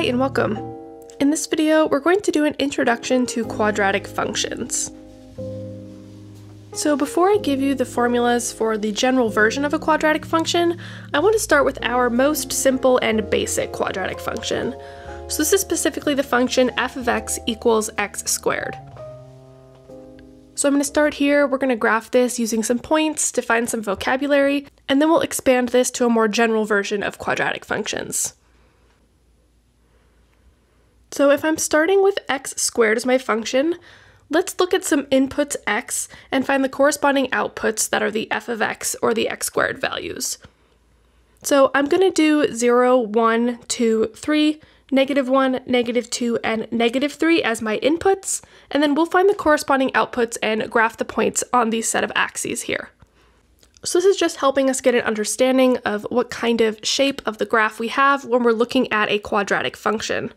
Hi and welcome. In this video, we're going to do an introduction to quadratic functions. So before I give you the formulas for the general version of a quadratic function, I want to start with our most simple and basic quadratic function. So this is specifically the function f of x equals x squared. So I'm going to start here, we're going to graph this using some points, define some vocabulary, and then we'll expand this to a more general version of quadratic functions. So if I'm starting with x squared as my function, let's look at some inputs x and find the corresponding outputs that are the f of x or the x squared values. So I'm going to do 0, 1, 2, 3, negative 1, negative 2, and negative 3 as my inputs, and then we'll find the corresponding outputs and graph the points on these set of axes here. So this is just helping us get an understanding of what kind of shape of the graph we have when we're looking at a quadratic function.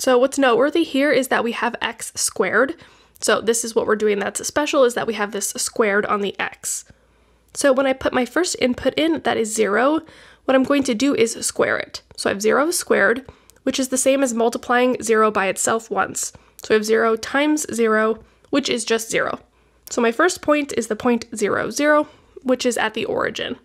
So what's noteworthy here is that we have x squared. So this is what we're doing that's special is that we have this squared on the x. So when I put my first input in, that is 0, what I'm going to do is square it. So I have 0 squared, which is the same as multiplying 0 by itself once. So I have 0 times 0, which is just 0. So my first point is the point 0, 0, which is at the origin.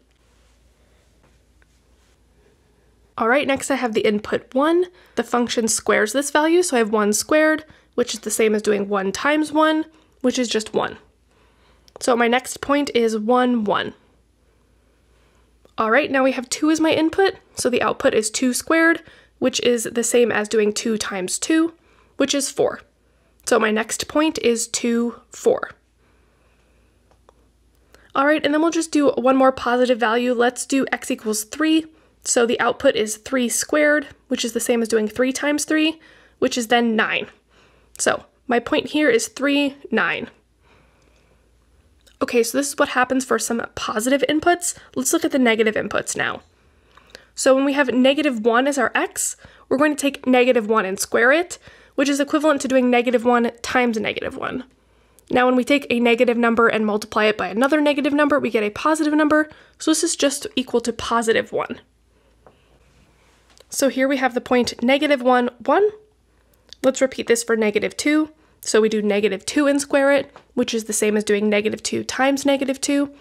All right, next I have the input 1. The function squares this value, so I have 1 squared, which is the same as doing 1 times 1, which is just 1. So my next point is 1, 1. All right, now we have 2 as my input, so the output is 2 squared, which is the same as doing 2 times 2, which is 4. So my next point is 2, 4. All right, and then we'll just do one more positive value. Let's do x equals 3. So the output is 3 squared, which is the same as doing 3 times 3, which is then 9. So my point here is 3, 9. Okay, so this is what happens for some positive inputs. Let's look at the negative inputs now. So when we have negative 1 as our x, we're going to take negative 1 and square it, which is equivalent to doing negative 1 times negative 1. Now when we take a negative number and multiply it by another negative number, we get a positive number, so this is just equal to positive 1. So here we have the point negative 1, 1. Let's repeat this for negative 2. So we do negative 2 and square it, which is the same as doing negative 2 times negative 2.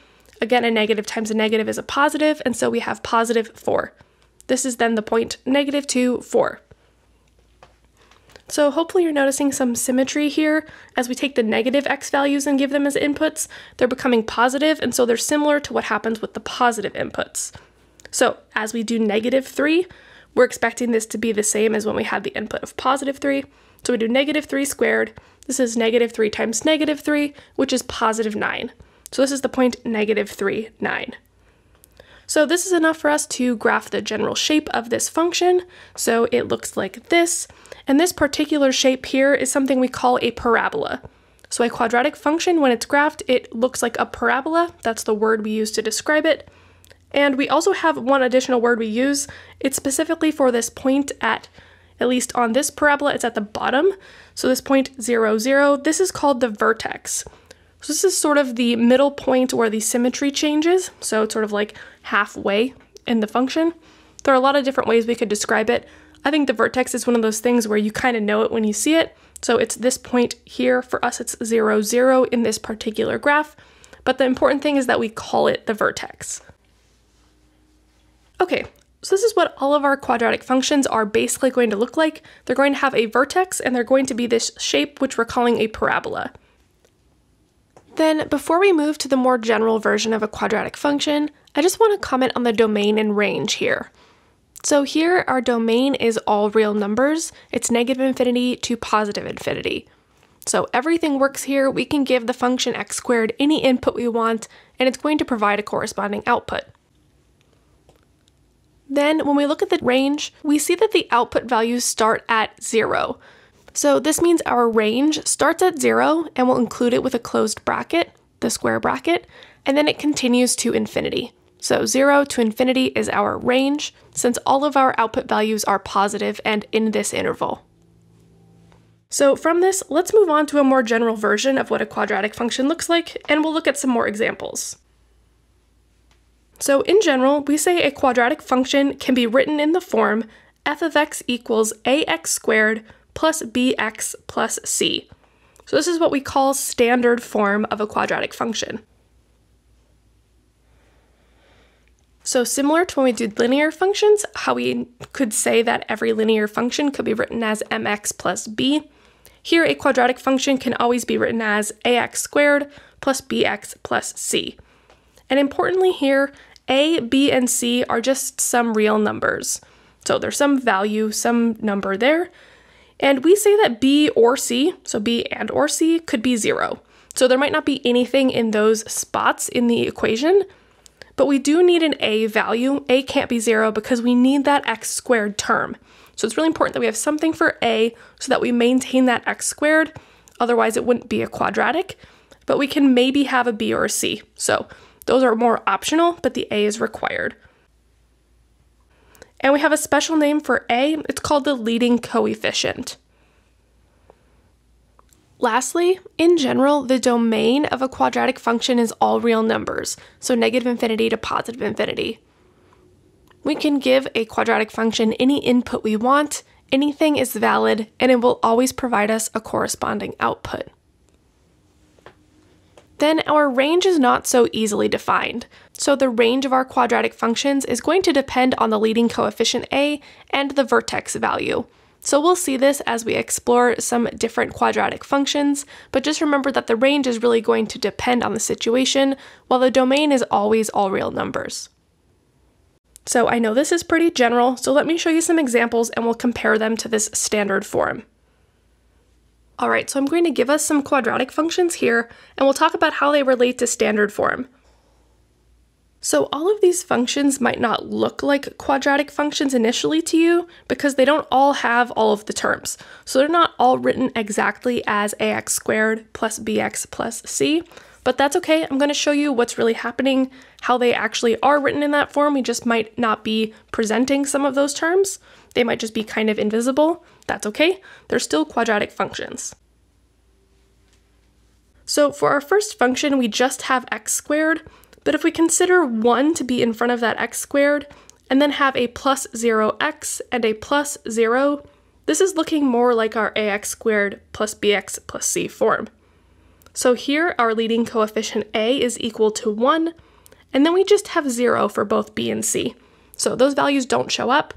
Again, a negative times a negative is a positive, and so we have positive 4. This is then the point negative 2, 4. So hopefully you're noticing some symmetry here. As we take the negative x values and give them as inputs, they're becoming positive, and so they're similar to what happens with the positive inputs. So as we do negative 3, we're expecting this to be the same as when we had the input of positive 3. So we do negative 3 squared. This is negative 3 times negative 3, which is positive 9. So this is the point negative 3, 9. So this is enough for us to graph the general shape of this function. So it looks like this. And this particular shape here is something we call a parabola. So a quadratic function, when it's graphed, it looks like a parabola. That's the word we use to describe it. And we also have one additional word we use. It's specifically for this point at, at least on this parabola, it's at the bottom. So this point zero, zero, this is called the vertex. So this is sort of the middle point where the symmetry changes. So it's sort of like halfway in the function. There are a lot of different ways we could describe it. I think the vertex is one of those things where you kind of know it when you see it. So it's this point here. For us, it's zero, zero in this particular graph. But the important thing is that we call it the vertex. Okay, so this is what all of our quadratic functions are basically going to look like. They're going to have a vertex and they're going to be this shape which we're calling a parabola. Then before we move to the more general version of a quadratic function, I just want to comment on the domain and range here. So here our domain is all real numbers. It's negative infinity to positive infinity. So everything works here. We can give the function x squared any input we want, and it's going to provide a corresponding output. Then when we look at the range, we see that the output values start at zero. So this means our range starts at zero and we'll include it with a closed bracket, the square bracket, and then it continues to infinity. So zero to infinity is our range, since all of our output values are positive and in this interval. So from this, let's move on to a more general version of what a quadratic function looks like, and we'll look at some more examples. So in general, we say a quadratic function can be written in the form f of x equals ax squared plus bx plus c. So this is what we call standard form of a quadratic function. So similar to when we did linear functions, how we could say that every linear function could be written as mx plus b, here a quadratic function can always be written as ax squared plus bx plus c. And importantly here, a, b, and c are just some real numbers. So there's some value, some number there, and we say that B or C, so B and or C, could be zero. So there might not be anything in those spots in the equation, but we do need an A value. A can't be zero because we need that x squared term. So it's really important that we have something for A so that we maintain that x squared. Otherwise, it wouldn't be a quadratic, but we can maybe have a B or a C. So those are more optional, but the A is required. And we have a special name for A, it's called the leading coefficient. Lastly, in general, the domain of a quadratic function is all real numbers, so negative infinity to positive infinity. We can give a quadratic function any input we want, anything is valid, and it will always provide us a corresponding output then our range is not so easily defined. So the range of our quadratic functions is going to depend on the leading coefficient a and the vertex value. So we'll see this as we explore some different quadratic functions, but just remember that the range is really going to depend on the situation, while the domain is always all real numbers. So I know this is pretty general, so let me show you some examples and we'll compare them to this standard form. All right, so I'm going to give us some quadratic functions here, and we'll talk about how they relate to standard form. So all of these functions might not look like quadratic functions initially to you because they don't all have all of the terms. So they're not all written exactly as ax squared plus bx plus c, but that's okay. I'm going to show you what's really happening, how they actually are written in that form. We just might not be presenting some of those terms. They might just be kind of invisible. That's okay. They're still quadratic functions. So for our first function, we just have x squared, but if we consider 1 to be in front of that x squared, and then have a plus 0x and a plus 0, this is looking more like our ax squared plus bx plus c form. So here our leading coefficient a is equal to 1, and then we just have 0 for both b and c. So those values don't show up,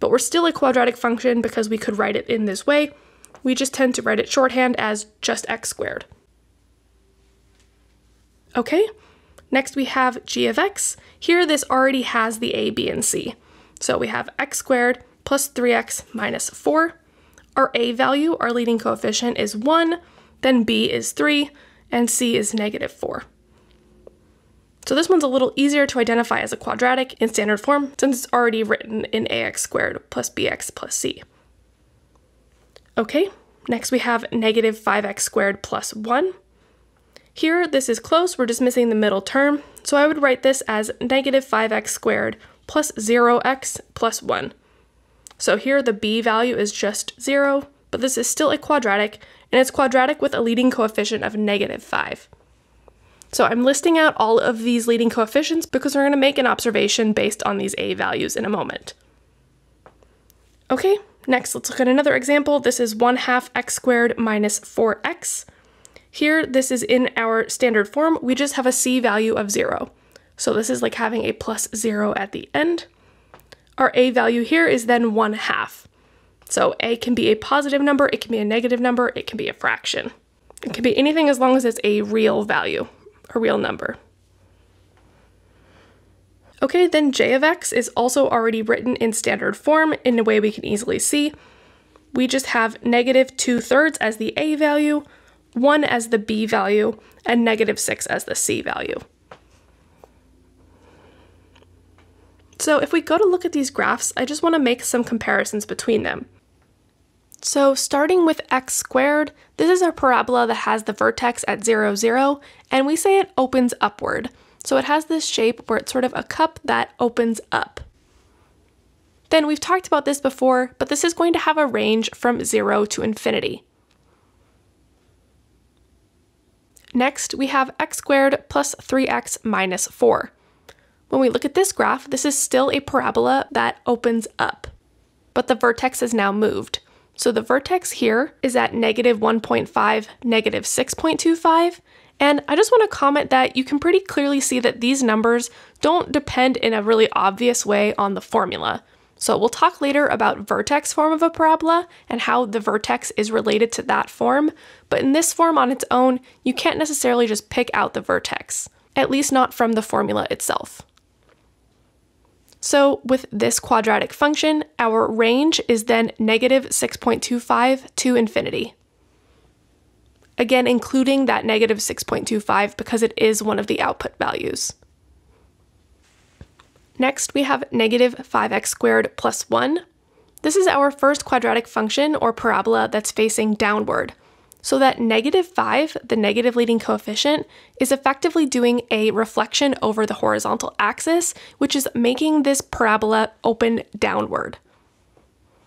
but we're still a quadratic function because we could write it in this way. We just tend to write it shorthand as just x squared. Okay, next we have g of x. Here this already has the a, b, and c. So we have x squared plus 3x minus 4. Our a value, our leading coefficient, is 1, then b is 3, and c is negative 4. So this one's a little easier to identify as a quadratic in standard form since it's already written in ax squared plus bx plus c. Okay, next we have negative 5x squared plus 1. Here, this is close, we're just missing the middle term, so I would write this as negative 5x squared plus 0x plus 1. So here the b value is just 0, but this is still a quadratic, and it's quadratic with a leading coefficient of negative 5. So I'm listing out all of these leading coefficients because we're going to make an observation based on these a values in a moment. Okay, next let's look at another example. This is 1 half x squared minus 4x. Here, this is in our standard form. We just have a c value of 0. So this is like having a plus 0 at the end. Our a value here is then 1 half. So a can be a positive number, it can be a negative number, it can be a fraction. It can be anything as long as it's a real value a real number. Okay, then j of x is also already written in standard form in a way we can easily see. We just have negative 2 thirds as the a value, 1 as the b value, and negative 6 as the c value. So if we go to look at these graphs, I just want to make some comparisons between them. So starting with x squared, this is our parabola that has the vertex at 0, 0, and we say it opens upward. So it has this shape where it's sort of a cup that opens up. Then we've talked about this before, but this is going to have a range from 0 to infinity. Next, we have x squared plus 3x minus 4. When we look at this graph, this is still a parabola that opens up. but the vertex is now moved. So the vertex here is at negative 1.5, negative 6.25, and I just want to comment that you can pretty clearly see that these numbers don't depend in a really obvious way on the formula. So we'll talk later about vertex form of a parabola and how the vertex is related to that form, but in this form on its own, you can't necessarily just pick out the vertex, at least not from the formula itself. So with this quadratic function, our range is then negative 6.25 to infinity. Again, including that negative 6.25 because it is one of the output values. Next, we have negative 5x squared plus 1. This is our first quadratic function or parabola that's facing downward. So that negative 5, the negative leading coefficient, is effectively doing a reflection over the horizontal axis, which is making this parabola open downward.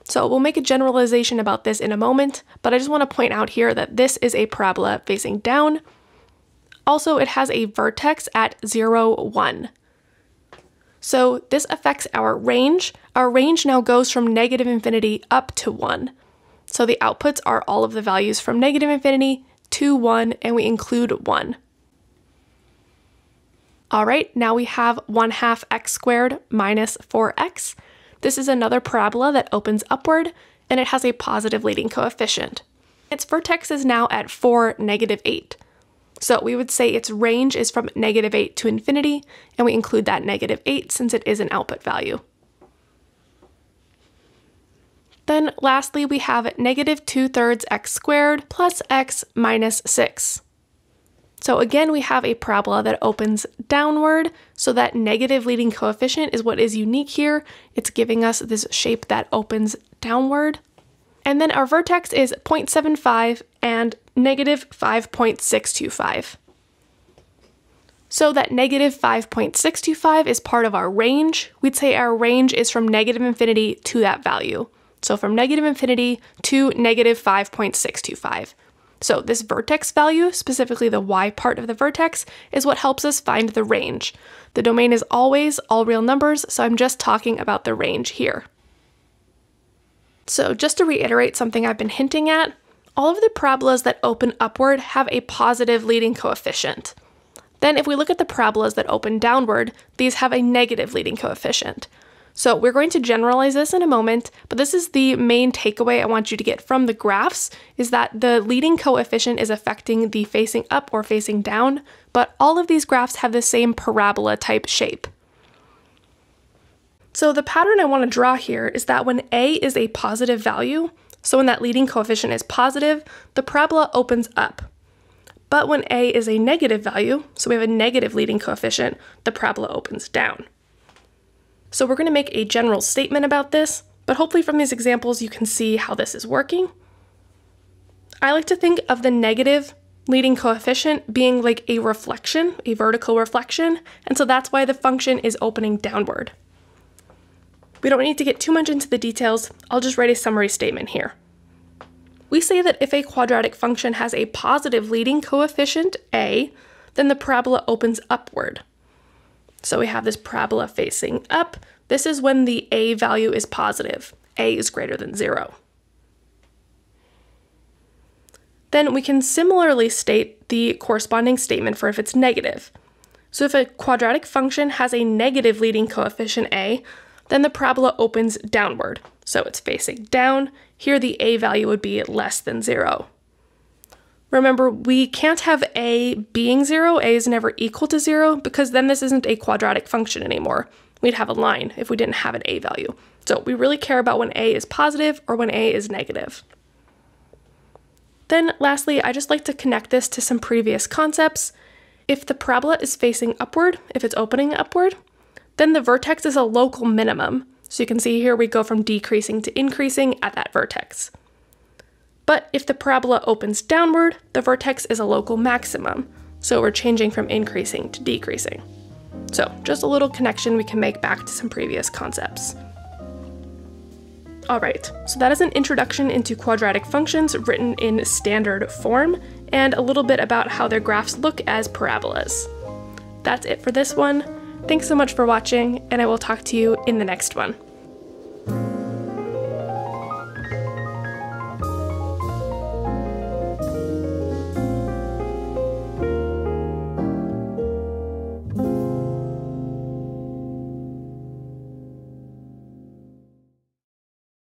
So we'll make a generalization about this in a moment, but I just want to point out here that this is a parabola facing down. Also, it has a vertex at 0, 1. So this affects our range. Our range now goes from negative infinity up to 1. So the outputs are all of the values from negative infinity to 1, and we include 1. All right, now we have 1 half x squared minus 4x. This is another parabola that opens upward, and it has a positive leading coefficient. Its vertex is now at 4, negative 8. So we would say its range is from negative 8 to infinity, and we include that negative 8 since it is an output value. Then lastly, we have negative 2 thirds x squared plus x minus 6. So again, we have a parabola that opens downward, so that negative leading coefficient is what is unique here. It's giving us this shape that opens downward. And then our vertex is 0.75 and negative 5.625. So that negative 5.625 is part of our range. We'd say our range is from negative infinity to that value. So from negative infinity to negative 5.625. So this vertex value, specifically the y part of the vertex, is what helps us find the range. The domain is always all real numbers, so I'm just talking about the range here. So just to reiterate something I've been hinting at, all of the parabolas that open upward have a positive leading coefficient. Then if we look at the parabolas that open downward, these have a negative leading coefficient. So we're going to generalize this in a moment, but this is the main takeaway I want you to get from the graphs is that the leading coefficient is affecting the facing up or facing down, but all of these graphs have the same parabola type shape. So the pattern I want to draw here is that when a is a positive value, so when that leading coefficient is positive, the parabola opens up. But when a is a negative value, so we have a negative leading coefficient, the parabola opens down. So we're going to make a general statement about this, but hopefully from these examples you can see how this is working. I like to think of the negative leading coefficient being like a reflection, a vertical reflection, and so that's why the function is opening downward. We don't need to get too much into the details, I'll just write a summary statement here. We say that if a quadratic function has a positive leading coefficient, a, then the parabola opens upward. So we have this parabola facing up. This is when the a value is positive. a is greater than 0. Then we can similarly state the corresponding statement for if it's negative. So if a quadratic function has a negative leading coefficient a, then the parabola opens downward. So it's facing down. Here the a value would be less than 0. Remember, we can't have a being 0, a is never equal to 0, because then this isn't a quadratic function anymore. We'd have a line if we didn't have an a value. So we really care about when a is positive or when a is negative. Then lastly, I just like to connect this to some previous concepts. If the parabola is facing upward, if it's opening upward, then the vertex is a local minimum. So you can see here we go from decreasing to increasing at that vertex. But if the parabola opens downward, the vertex is a local maximum. So we're changing from increasing to decreasing. So just a little connection we can make back to some previous concepts. Alright, so that is an introduction into quadratic functions written in standard form, and a little bit about how their graphs look as parabolas. That's it for this one. Thanks so much for watching, and I will talk to you in the next one.